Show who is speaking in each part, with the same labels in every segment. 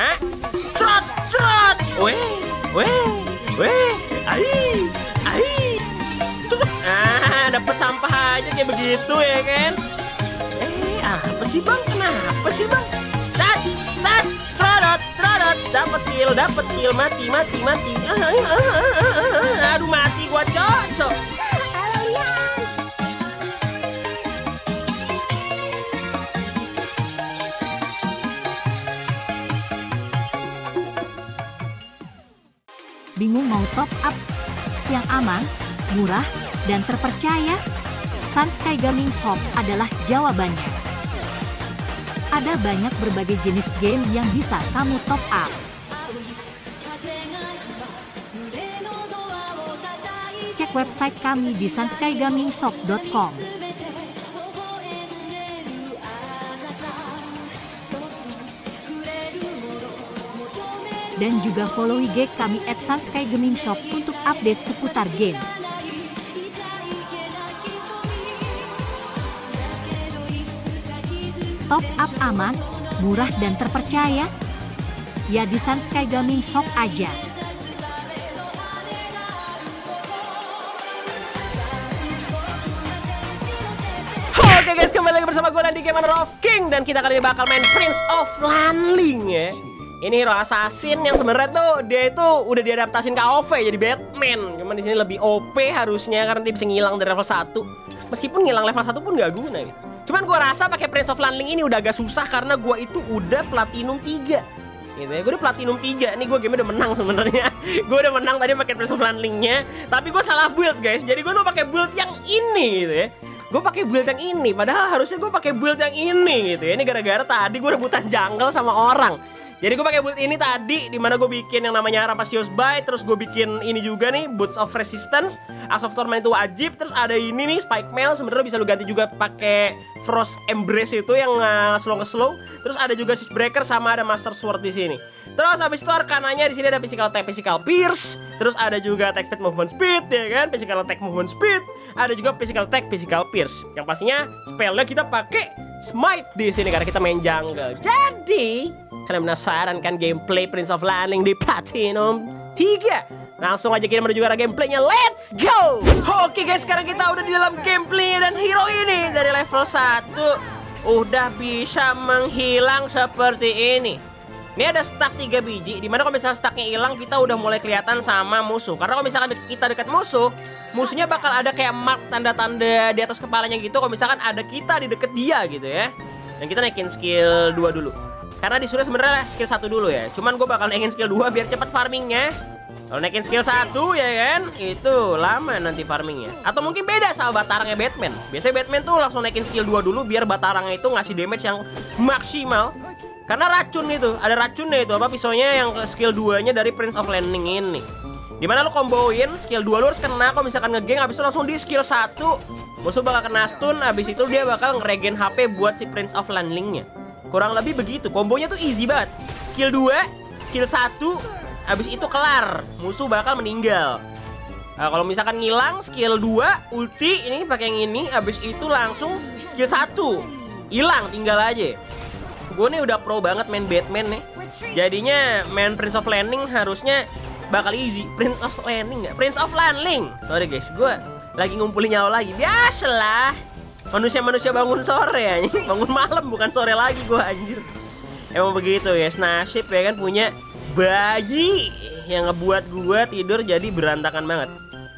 Speaker 1: Hah? Cerot, cerot. Weh, weh, weh. Ai, ai. Ah, dapat sampah aja kayak begitu ya kan? Eh, apa sih bang? Kenapa sih bang? Sat, sat, cerot, cerot. Dapat kill, dapat kill. Mati, mati, mati. Aduh, mati gua cocok.
Speaker 2: Bingung mau top up? Yang aman, murah, dan terpercaya? Sunsky Gaming Shop adalah jawabannya. Ada banyak berbagai jenis game yang bisa kamu top up. Cek website kami di sunskygamingsshop.com. Dan juga follow IG kami at Sunsky Gaming Shop untuk update seputar game. Top up aman, murah dan terpercaya? Ya di Sunsky Gaming Shop aja.
Speaker 1: Oke guys, kembali lagi bersama gue dan di Game Honor of King Dan kita kali ini bakal main Prince of Lanling ya Ini hero assassin yang sebenarnya tuh dia itu udah diadaptasin ke AoV jadi Batman. Cuman di sini lebih OP harusnya karena dia bisa ngilang dari level 1 Meskipun ngilang level 1 pun gak guna gitu. Cuman gue rasa pakai Prince of Lanling ini udah agak susah karena gue itu udah platinum 3 gitu ya gue udah platinum 3 nih gue game udah menang sebenarnya. Gue udah menang tadi pakai Prince of Landlingnya tapi gue salah build guys. Jadi gue tuh pakai build yang ini gitu ya. Gue pakai build yang ini padahal harusnya gue pakai build yang ini gitu ya. Ini gara-gara tadi gue rebutan jungle sama orang jadi gue pakai build ini tadi di mana gue bikin yang namanya Rapacious Bite terus gue bikin ini juga nih Boots of Resistance As of Torment itu wajib terus ada ini nih Spike Mail sebenarnya bisa lu ganti juga pakai Frost Embrace itu yang uh, slow slow terus ada juga Siege Breaker sama ada Master Sword di sini. Terus habis itu arkananya di sini ada Physical Attack Physical Pierce terus ada juga Attack Speed Movement Speed ya kan? Physical Attack Movement Speed. Ada juga Physical Attack Physical Pierce. Yang pastinya spellnya kita pakai Smite di sini karena kita main jungle. Jadi kalian penasaran kan gameplay Prince of Landing di Platinum 3 Langsung aja kita menuju arah gameplaynya. Let's go! Oke guys sekarang kita udah di dalam gameplay Dan hero ini. Dari level 1 Udah bisa menghilang seperti ini. Ini ada stack 3 biji Di mana kalau misalnya stacknya hilang Kita udah mulai kelihatan sama musuh. Karena kalau misalkan kita dekat musuh Musuhnya bakal ada kayak mark tanda-tanda Di atas kepalanya gitu. Kalau misalkan ada kita di deket dia gitu ya. Dan kita naikin skill 2 dulu Karena disuruh sebenarnya skill 1 dulu ya Cuman gue bakal naikin skill 2 biar cepat farmingnya kalau naikin skill 1 ya kan, itu lama nanti farmingnya. Atau mungkin beda sama batarangnya Batman. Biasanya Batman tuh langsung naikin skill 2 dulu biar batarangnya itu ngasih damage yang maksimal. Karena racun itu, ada racunnya itu apa pisaunya yang skill 2-nya dari Prince of Landing ini. Di mana lo komboin skill 2 lo harus kena kalau misalkan ngegeng habis itu langsung di skill 1 musuh bakal kena stun habis itu dia bakal ngeregen HP buat si Prince of Landing-nya. Kurang lebih begitu. Kombonya tuh easy banget. Skill 2, skill 1 Habis itu kelar, musuh bakal meninggal. Nah, kalau misalkan ngilang skill 2 ulti ini pakai yang ini habis itu langsung skill 1 hilang tinggal aja. Gue nih udah pro banget main Batman nih. Jadinya main Prince of Landing harusnya bakal easy. Prince of Landing nggak? Prince of Landing. Sorry guys, gue lagi ngumpulin nyawa lagi. Biasalah. Manusia-manusia bangun sore ya. Bangun malam bukan sore lagi gue anjir. Emang begitu ya, nasib ya kan punya bayi yang ngebuat gue tidur jadi berantakan banget.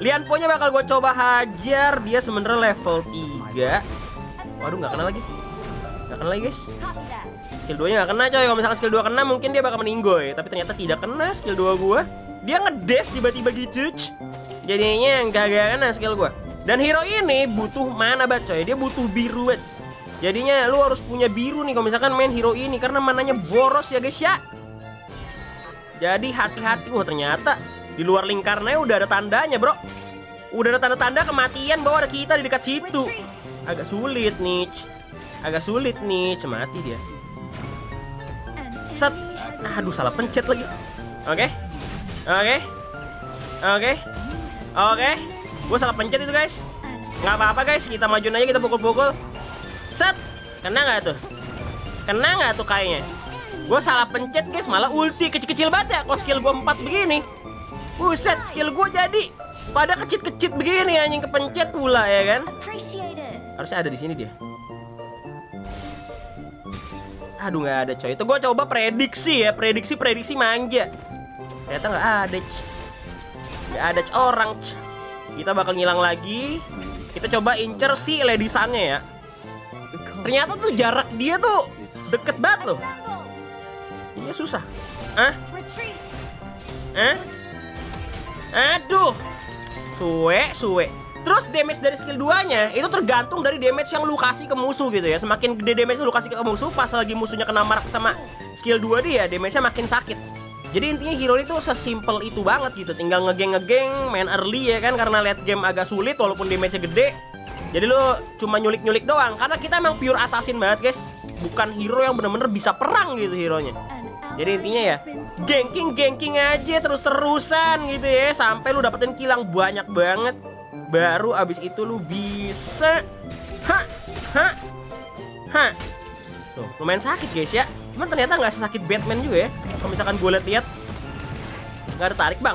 Speaker 1: Lian nya bakal gue coba hajar. Dia sebenarnya level 3 Waduh nggak kena lagi. Nggak kena lagi guys. Skill 2 nya nggak kena coy. Kalau misalkan skill 2 kena mungkin dia bakal meninggoy Tapi ternyata tidak kena skill 2 gue Dia ngedes tiba-tiba gitu Jadinya nggak kena skill gue Dan hero ini butuh mana banget coy? Dia butuh biru banget Jadinya lu harus punya biru nih kalau misalkan main hero ini Karena mananya boros ya guys ya. Jadi hati-hati. Wah ternyata di luar lingkarnya udah ada tandanya bro. Udah ada tanda-tanda kematian bahwa ada kita di dekat situ. Agak sulit nih Agak sulit nih Mati dia. Set. Aduh salah pencet lagi. Oke. Oke. Oke. Oke Gue salah pencet itu guys Gak apa-apa guys Kita majuin aja kita pukul-pukul Set Kena nggak tuh? Kena nggak tuh kayaknya? Gue salah pencet guys, malah ulti kecil-kecil banget ya. Kok skill gue 4 begini. Buset, skill gue jadi pada kecit-kecit begini anjing kepencet pula ya kan. Harusnya ada di sini dia. Aduh nggak ada coy. Itu gue coba prediksi ya, prediksi prediksi manja. Ternyata nggak ada. Nggak ada orang. Kita bakal ngilang lagi. Kita coba incer si ladisannya ya. Ternyata tuh jarak dia tuh deket banget loh. Iya susah. Ah, eh? Aduh. Suwe, suwe. Terus damage dari skill 2-nya itu tergantung dari damage yang lu kasih ke musuh gitu ya. Semakin gede damage lu kasih ke musuh pas lagi musuhnya kena mark sama skill 2 dia, damage-nya makin sakit. Jadi intinya hero itu sesimpel itu banget gitu. Tinggal ngegeng-ngegeng, main early ya kan karena late game agak sulit walaupun damage-nya gede. Jadi lu cuma nyulik-nyulik doang karena kita emang pure assassin banget, guys. Bukan hero yang bener-bener bisa perang gitu hero-nya. Jadi intinya ya Gengking gengking aja terus-terusan gitu ya Sampai lu dapetin kilang banyak banget Baru abis itu lu bisa Hah Hah Hah Tuh lumayan sakit guys ya Cuman ternyata nggak sesakit Batman juga ya. Kalau misalkan gue liat-liat Gak ada tarik bang.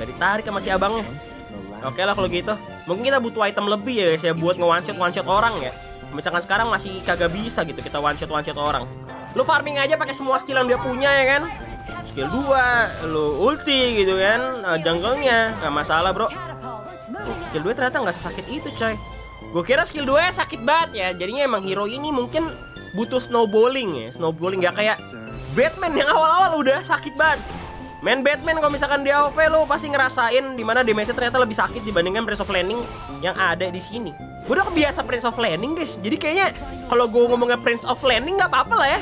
Speaker 1: Gak ditarik sama si abangnya. Oke lah kalau gitu. Mungkin kita butuh item lebih ya guys ya Buat nge-one shot one shot orang ya. Misalkan sekarang masih kagak bisa gitu kita one shot one shot orang. Lu farming aja pakai semua skill yang dia punya ya kan? Skill 2, lu ulti gitu kan uh, Jungle-nya, nggak masalah bro. Tuh, Skill 2 ternyata nggak sesakit itu coy. Gue kira skill 2 sakit banget ya. Jadinya emang hero ini mungkin butuh snowballing ya Snowballing nggak kayak Batman yang awal-awal udah sakit banget Main Batman kalau misalkan di AoV lo pasti ngerasain di mana damage-nya ternyata lebih sakit dibandingkan Prince of Landing yang ada di sini. Gue udah kebiasa Prince of Landing guys, jadi kayaknya kalau gue ngomongnya Prince of Landing nggak apa-apa lah ya.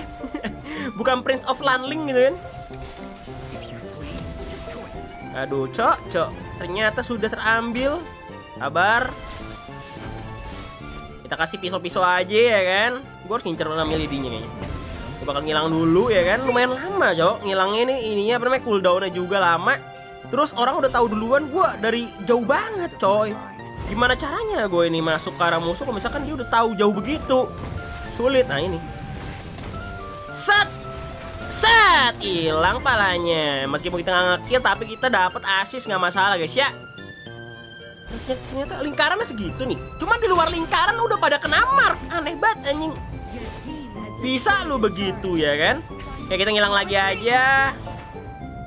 Speaker 1: Bukan Prince of Landing gitu kan. Aduh, cok, cok, ternyata sudah terambil. Kabar. Kita kasih pisau-pisau aja ya kan. Gue harus ngincer nama lady-nya kayaknya. Gue bakal ngilang dulu ya kan. Lumayan lama, cok. Ngilangnya ini ininya apa namanya cooldownnya juga lama. Terus orang udah tahu duluan gue dari jauh banget, coy. Gimana caranya gue ini masuk ke arah musuh kalau misalkan dia udah tahu jauh begitu? Sulit. Nah, ini. Set. Set, hilang palanya. Meskipun kita nggak ngekill tapi kita dapat assist nggak masalah, guys ya. Ternyata lingkarannya segitu nih. Cuma di luar lingkaran udah pada kena mark. Aneh banget anjing. Bisa lu begitu ya kan? Kayak kita ngilang lagi aja.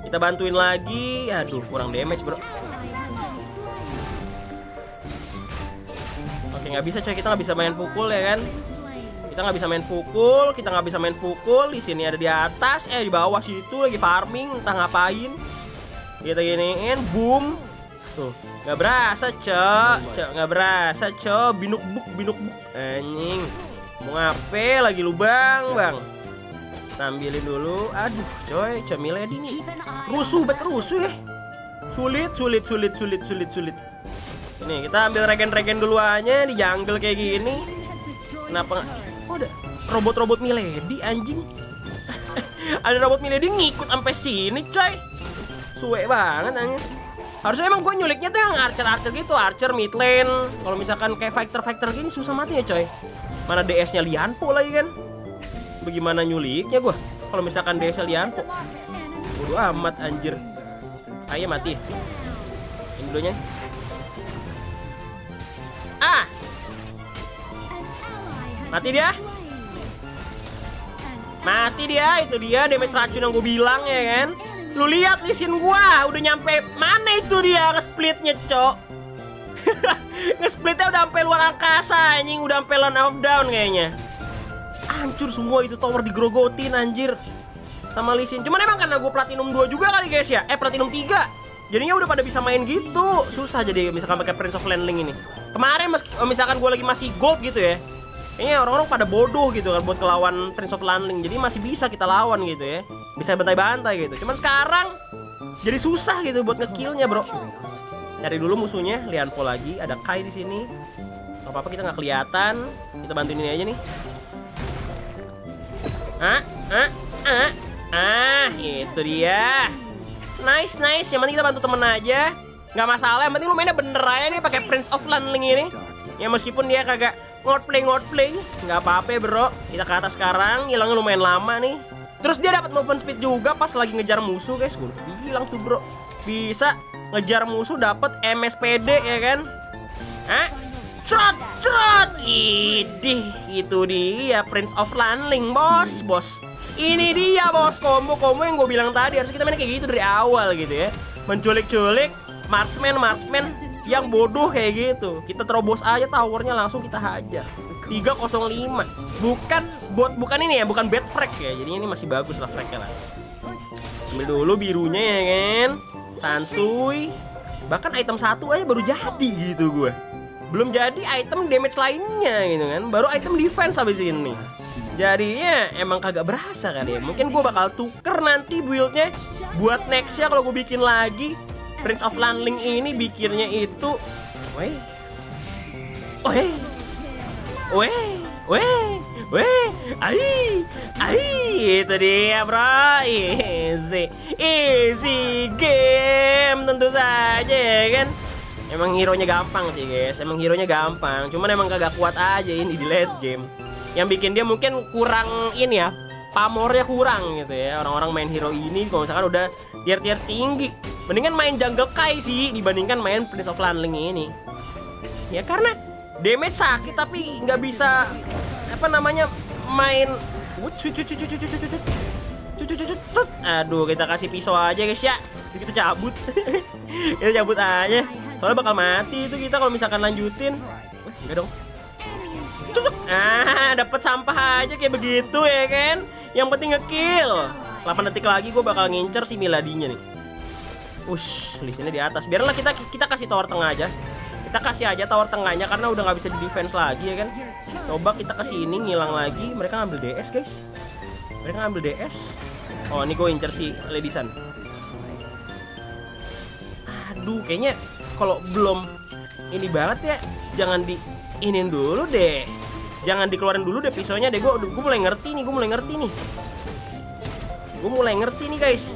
Speaker 1: Kita bantuin lagi. Aduh, kurang damage, Bro. Oke, nggak bisa coy. Kita nggak bisa main pukul ya kan? Kita nggak bisa main pukul, kita nggak bisa main pukul. Di sini ada di atas, eh di bawah situ lagi farming, entah ngapain. Kita giniin, boom. Tuh, nggak berasa, cok. Cok, nggak berasa, cok. Binuk buk, binuk buk. Anjing. Mau ngape lagi lu, Bang? Tampilin dulu. Aduh, coy, cok Milady nih. Rusuh, bet rusuh ya. Sulit, sulit, sulit, sulit, sulit, sulit. Ini kita ambil regen-regen dulu aja di jungle kayak gini. Kenapa? Oh, ada robot-robot Milady anjing. ada robot Milady ngikut sampai sini, coy. Suwe banget anjing. Harusnya emang gue nyuliknya tuh yang archer-archer gitu, archer mid lane. Kalau misalkan kayak fighter-fighter gini susah mati ya, coy. Mana DS-nya Lianpo lagi kan? Bagaimana nyuliknya gue? Kalau misalkan DS-nya Lianpo. Bodoh amat anjir. Ayo mati. Ini dulunya. Ah, mati dia. Mati dia, itu dia damage racun yang gue bilang ya kan. Lu lihat lisin gua, udah nyampe mana itu dia nge-splitnya, cok. Nge-splitnya udah sampai luar angkasa anjing, udah sampai land of down kayaknya. Hancur semua itu tower digrogotin anjir. Sama lisin. Cuman emang karena gue platinum 2 juga kali guys ya. Eh platinum 3. Jadinya udah pada bisa main gitu. Susah jadi misalkan pakai Prince of Landing ini. Kemarin meski, misalkan gue lagi masih gold gitu ya. Kayaknya orang-orang pada bodoh gitu kan buat kelawan Prince of Landing. Jadi masih bisa kita lawan gitu ya. Bisa bantai-bantai gitu. Cuman sekarang jadi susah gitu buat ngekillnya bro. Cari dulu musuhnya, Lianpo lagi. Ada Kai di sini. Gak apa-apa kita nggak kelihatan. Kita bantuin ini aja nih. Ah, ah, ah, ah, itu dia. Nice, nice. Yang penting kita bantu temen aja. Nggak masalah. Yang penting lu mainnya bener aja nih pakai Prince of Landing ini. Ya meskipun dia kagak ngotplay ngotplay, nggak apa-apa bro. Kita ke atas sekarang, hilangnya lumayan lama nih. Terus dia dapat movement speed juga pas lagi ngejar musuh guys. Gue bilang tuh bro, bisa ngejar musuh dapat MSPD ya kan? Hah? Cerot, cerot. Idih, itu dia Prince of Landling, bos, bos. Ini dia bos combo-combo yang gue bilang tadi harus kita main kayak gitu dari awal gitu ya. Menculik-culik, marksman, marksman yang bodoh kayak gitu. Kita terobos aja towernya langsung kita hajar. 305 bukan buat bukan ini ya bukan bad frag ya jadi ini masih bagus lah fragnya lah ambil dulu birunya ya kan santuy. Bahkan item satu aja baru jadi gitu gue. Belum jadi item damage lainnya gitu kan. Baru item defense habis ini. Jadinya emang kagak berasa kan ya. Mungkin gue bakal tuker nanti buildnya buat nextnya kalau gue bikin lagi. Prince of Landling ini bikinnya itu weh. Weh. Weh. Weh weh ai ai itu dia bro. Easy easy game tentu saja ya kan? Emang hero nya gampang sih guys. Emang hero nya gampang. Cuman emang kagak kuat aja ini di late game. Yang bikin dia mungkin kurang ini ya pamornya kurang gitu ya. Orang-orang main hero ini kalau misalkan udah tier-tier tinggi mendingan main jungle kai sih dibandingkan main Prince of Landling ini. Ya karena damage sakit tapi nggak bisa apa namanya main aduh kita kasih pisau aja guys ya kita cabut kita cabut aja soalnya bakal mati itu kita kalau misalkan lanjutin Wah, enggak dong ah dapat sampah aja kayak begitu ya kan yang penting ngekill 8 detik lagi gue bakal ngincer si Miladinya nih Ush, lisinnya di atas. Biarlah kita kita kasih tower tengah aja kita kasih aja tower tengahnya karena udah nggak bisa di defense lagi ya kan? Coba kita ke sini ngilang lagi. Mereka ngambil DS guys. Mereka ngambil DS oh ini gue incer si Ladisan aduh kayaknya kalau belum ini banget ya jangan di inin dulu deh. Jangan dikeluarin dulu deh pisaunya deh. Gue gue mulai ngerti nih gue mulai ngerti nih. Gue mulai ngerti nih guys.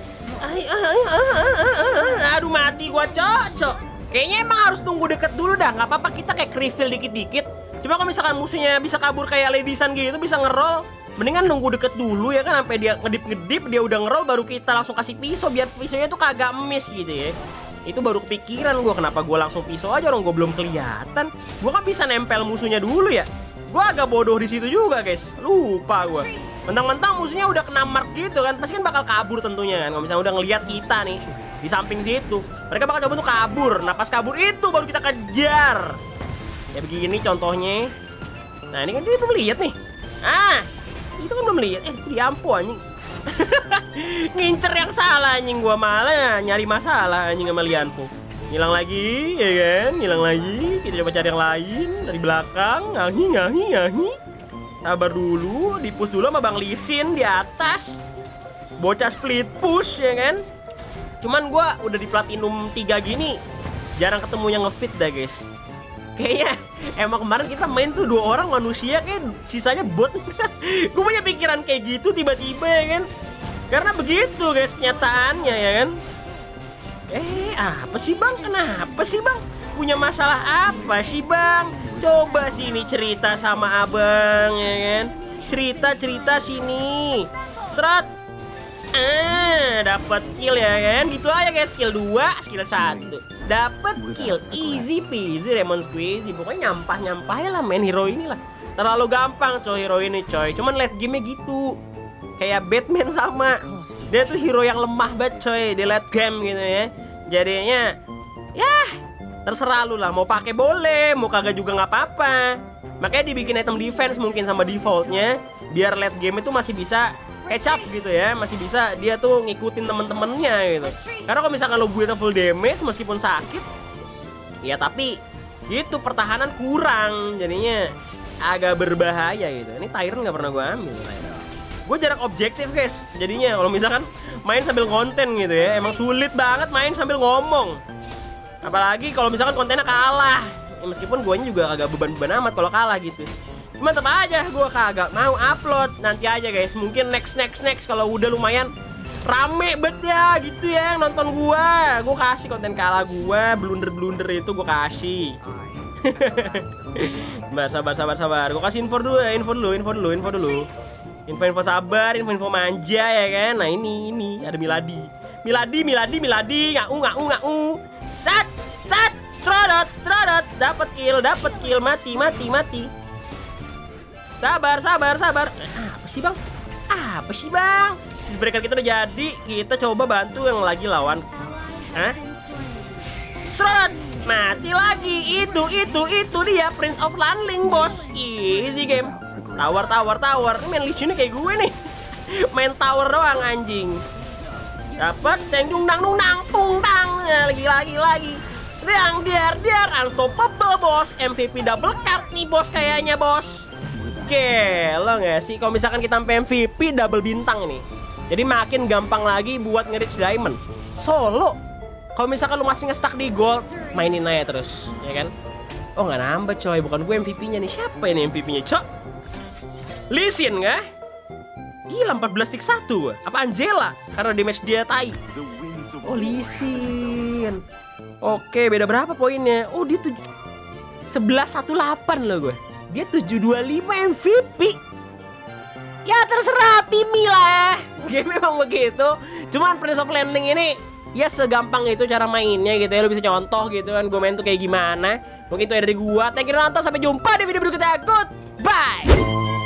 Speaker 1: Aduh mati gue cocok Kayaknya emang harus tunggu deket dulu dah. Nggak apa-apa kita kayak refill dikit-dikit. Cuma kalau misalkan musuhnya bisa kabur kayak Ladisan gitu, bisa ngerol. Mendingan nunggu deket dulu ya kan sampai dia ngedip-ngedip dia udah ngerol baru kita langsung kasih pisau biar pisaunya tuh kagak miss gitu ya. Itu baru kepikiran gue kenapa gue langsung pisau aja orang gue belum kelihatan. Gue kan bisa nempel musuhnya dulu ya. Gue agak bodoh di situ juga guys. Lupa gue. Mentang-mentang musuhnya udah kena mark gitu kan, pasti kan bakal kabur tentunya kan. Kalau misalnya udah ngelihat kita nih di samping situ, mereka bakal coba untuk kabur. Nah pas kabur itu baru kita kejar. Ya begini contohnya. Nah ini kan dia belum lihat nih. Ah, itu kan belum lihat. Eh diampu anjing. Ngincer yang salah anjing gua malah nyari masalah anjing sama Lianpo. Ngilang lagi, ya kan? Ngilang lagi. Kita coba cari yang lain dari belakang. Ngahi, ngahi, ngahi. Sabar dulu, di-push dulu sama Bang Lisin di atas. Bocah split push ya kan? Cuman gue udah di platinum 3 gini jarang ketemu yang ngefit dah guys. Kayaknya emang kemarin kita main tuh dua orang manusia kayak sisanya bot. gue punya pikiran kayak gitu tiba-tiba ya kan. Karena begitu guys kenyataannya ya kan. Eh apa sih bang? Kenapa sih bang? Punya masalah apa sih bang? Coba sini cerita sama abang ya kan. Cerita-cerita sini. Serat Ah, dapat kill ya kan? Gitu aja guys, skill 2, skill 1. Dapat kill, easy peasy lemon squeezy. Pokoknya nyampah-nyampah lah main hero ini lah. Terlalu gampang coy hero ini coy. Cuman late game gitu. Kayak Batman sama. Dia tuh hero yang lemah banget coy di late game gitu ya. Jadinya ya terserah lu lah mau pakai boleh, mau kagak juga nggak apa-apa. Makanya dibikin item defense mungkin sama defaultnya biar late game itu masih bisa kecap gitu ya masih bisa dia tuh ngikutin temen-temennya gitu. Karena kalau misalkan lo gue full damage meskipun sakit ya tapi gitu pertahanan kurang jadinya. Agak berbahaya gitu. Ini Tyron nggak pernah gue ambil gue jarak objektif guys jadinya. Kalau misalkan main sambil konten gitu ya emang sulit banget main sambil ngomong. Apalagi kalau misalkan kontennya kalah. Ya, meskipun gue juga agak beban-beban amat kalau kalah gitu Cuma tetap aja gue kagak mau upload. Nanti aja guys. Mungkin next next next. Kalau udah lumayan rame bet ya gitu ya nonton gua. Gua kasih konten kalah gua. Blunder blunder itu gua kasih. Mbak sabar sabar sabar. Gua kasih info dulu ya info dulu info dulu info dulu. Info-info sabar, info-info manja ya kan. Nah ini ini. Ada Miladi. Miladi, Miladi, Miladi, ngau ngau ngau. Sat, sat, trodot, trodot, dapat kill, dapat kill, mati, mati, mati. Sabar, sabar, sabar. Eh, apa sih bang? Apa sih bang? Sis breaker kita udah jadi. Kita coba bantu yang lagi lawan. Hah? Serot! Mati lagi. Itu, itu, itu dia Prince of Lanling, bos. Easy game. Tower, tower, tower. Ini main Lee kayak gue nih. main tower doang anjing. Dapat yang dungdang dungdang tungdang. Ya, lagi lagi lagi. Yang diar diar unstoppable bos. MVP double card nih bos kayaknya bos. Oke, lo nggak sih? Kalau misalkan kita sampai MVP double bintang nih. Jadi makin gampang lagi buat nge-reach diamond. Solo. Kalau misalkan lu masih nge-stuck di gold, mainin aja terus, ya kan? Oh nggak nambah coy, bukan gue MVP-nya nih. Siapa ini MVP-nya, cok? Lisin nggak? Gila 14 tick 1 gue. Apa Angela? Karena damage dia tai. Oh Lisin. Oke, beda berapa poinnya? Oh dia tuh 11 18 loh gue. Dia 725 MVP. Ya terserah Pimi lah. Game memang begitu. Cuman Prince of Landing ini ya segampang itu cara mainnya gitu ya. Lo bisa contoh gitu kan gue main tuh kayak gimana. Mungkin itu dari gua. Thank you nonton. Sampai jumpa di video berikutnya. Goodbye.